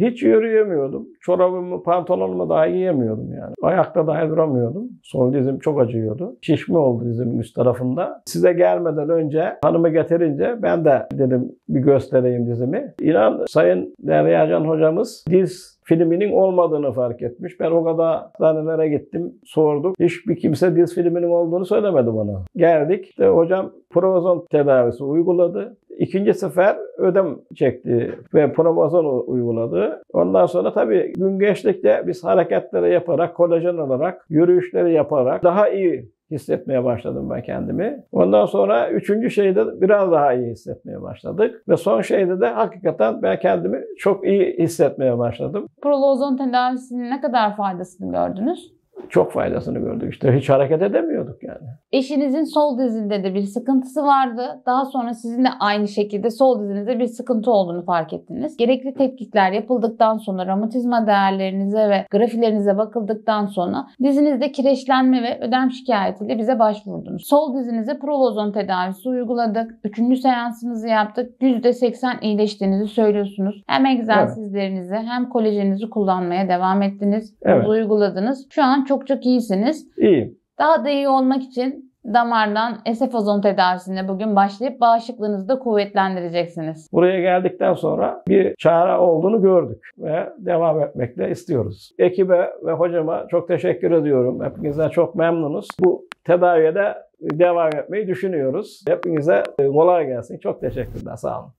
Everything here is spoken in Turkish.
hiç yürüyemiyordum. Çorabımı, pantolonumu daha giyemiyordum yani. Ayakta dahi duramıyordum. Sol dizim çok acıyordu. Şişme oldu dizimin üst tarafında. Size gelmeden önce hanımı getirince ben de dedim bir göstereyim dizimi. İnan Sayın Deryacan hocamız diz filminin olmadığını fark etmiş. Ben o kadar hastanelere gittim, sorduk. Hiçbir kimse diz filminin olduğunu söylemedi bana. Geldik, işte hocam provozon tedavisi uyguladı. İkinci sefer ödem çekti ve promozon uyguladı. Ondan sonra tabii gün geçtikçe biz hareketleri yaparak, kolajen olarak, yürüyüşleri yaparak daha iyi hissetmeye başladım ben kendimi. Ondan sonra üçüncü şeyde biraz daha iyi hissetmeye başladık. Ve son şeyde de hakikaten ben kendimi çok iyi hissetmeye başladım. Prolozon tedavisinin ne kadar faydasını gördünüz? Çok faydasını gördük. İşte hiç hareket edemiyorduk yani. Eşinizin sol dizinde de bir sıkıntısı vardı. Daha sonra sizin de aynı şekilde sol dizinizde bir sıkıntı olduğunu fark ettiniz. Gerekli tetkikler yapıldıktan sonra romatizma değerlerinize ve grafilerinize bakıldıktan sonra dizinizde kireçlenme ve ödem şikayetiyle bize başvurdunuz. Sol dizinize prolozon tedavisi uyguladık. Üçüncü seansınızı yaptık. %80 iyileştiğinizi söylüyorsunuz. Hem egzersizlerinizi hem kolajeninizi kullanmaya devam ettiniz. Evet. Uyguladınız. Şu an çok çok iyisiniz. İyiyim. Daha da iyi olmak için damardan esefozon tedavisine bugün başlayıp bağışıklığınızı da kuvvetlendireceksiniz. Buraya geldikten sonra bir çare olduğunu gördük ve devam etmekte istiyoruz. Ekibe ve hocama çok teşekkür ediyorum. Hepinize çok memnunuz. Bu tedaviye de devam etmeyi düşünüyoruz. Hepinize kolay gelsin. Çok teşekkürler. Sağ olun.